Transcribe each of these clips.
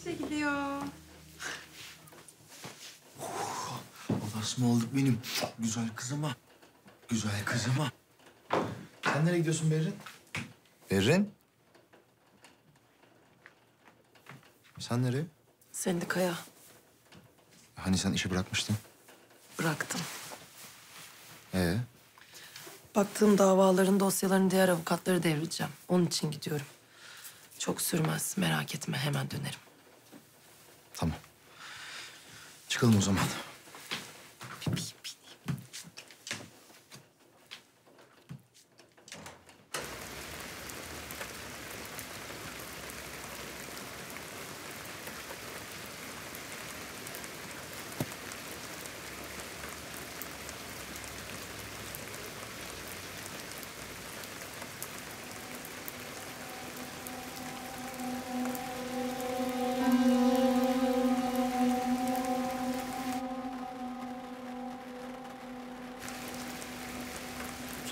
işe gidiyor. Babası mı olduk benim güzel kızıma? Güzel kızıma. Sen nereye gidiyorsun Berrin? Berrin? Sen nereye? Sendikaya Hani sen işi bırakmıştın? bıraktım. Ee? Baktığım davaların dosyalarını diğer avukatları devreceğim. Onun için gidiyorum. Çok sürmez merak etme hemen dönerim. Tamam. Çıkalım o zaman.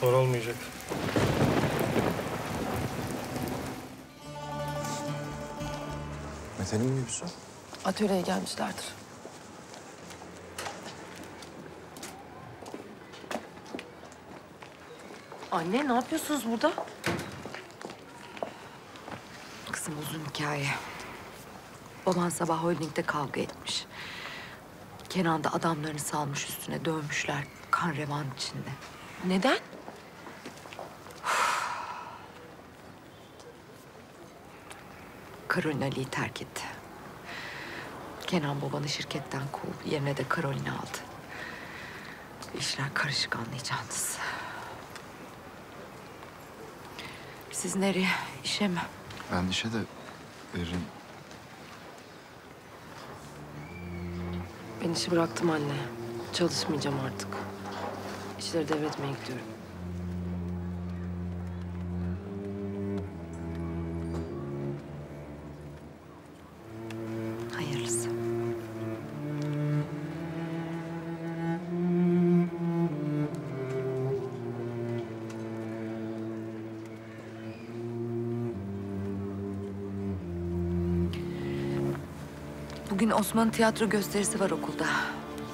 Zor olmayacak. Mete'nin minibüsü. Atölyeye gelmişlerdir. Anne ne yapıyorsunuz burada? Kızım uzun hikaye. Baban sabah holdingde kavga etmiş. Kenan da adamlarını salmış üstüne dövmüşler kan revan içinde. Neden? Karolin Ali'yi terk etti. Kenan babanı şirketten kovdu. Yerine de Karolin'i aldı. İşler karışık anlayacağınız. Siz nereye? İşe mi? Ben işe de Berrin. Ben işi bıraktım anne. Çalışmayacağım artık. İşleri devretmeye gidiyorum. Bugün Osman tiyatro gösterisi var okulda.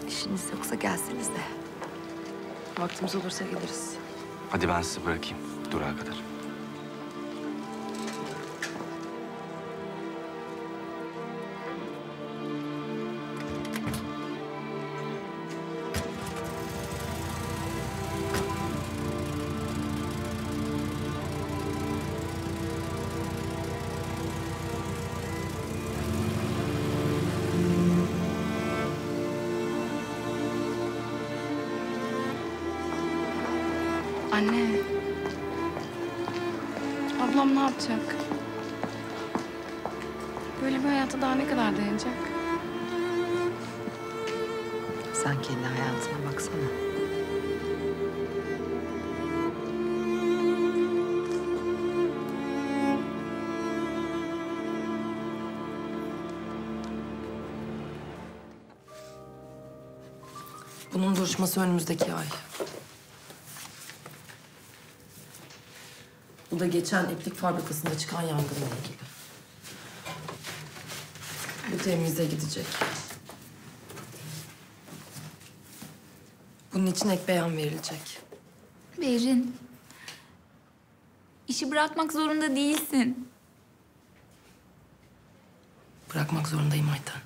İşiniz yoksa gelseniz de. Vaktimiz olursa geliriz. Hadi ben sizi bırakayım durağa kadar. Anne. Ablam ne yapacak? Böyle bir hayata daha ne kadar dayanacak? Sen kendi hayatına baksana. Bunun duruşması önümüzdeki ay. Bu da geçen iplik fabrikasında çıkan yangınla ilgili. Bu temize gidecek. Bunun için ek beyan verilecek. Berin. İşi bırakmak zorunda değilsin. Bırakmak zorundayım Ayten.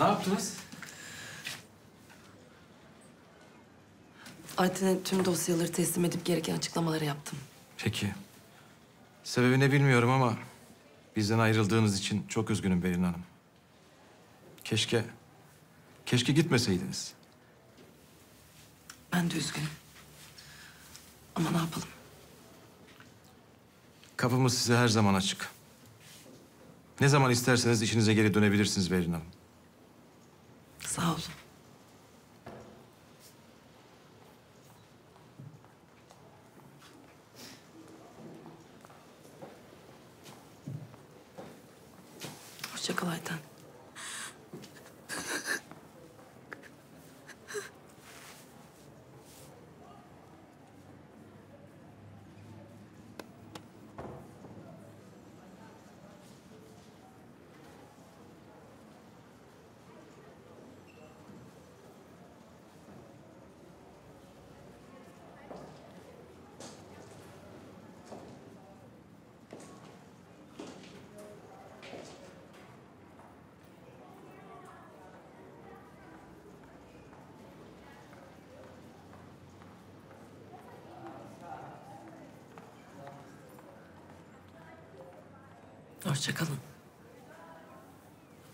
Ne yaptınız? Ayten'e tüm dosyaları teslim edip gereken açıklamaları yaptım. Peki. Sebebini bilmiyorum ama bizden ayrıldığınız için çok üzgünüm Berin Hanım. Keşke, keşke gitmeseydiniz. Ben de üzgünüm. Ama ne yapalım? Kapımız size her zaman açık. Ne zaman isterseniz işinize geri dönebilirsiniz Berin Hanım. Sağ olun. Hoşçakal Ayten. Hoşça kalın.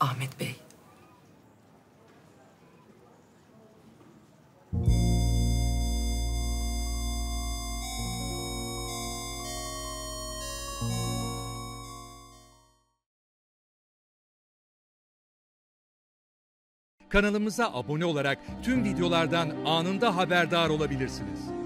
Ahmet Bey. Kanalımıza abone olarak tüm videolardan anında haberdar olabilirsiniz.